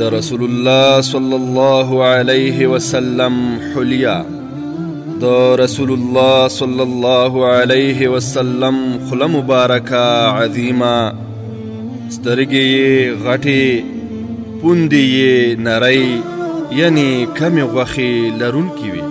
د رسول الله صلی الله علیه وسلم حلیا د رسول الله صلی الله علیه وسلم خله مبارکه عظیمه سترګې یې غټې پوندې یې نری یعنی کمې غوښې لرونکې وي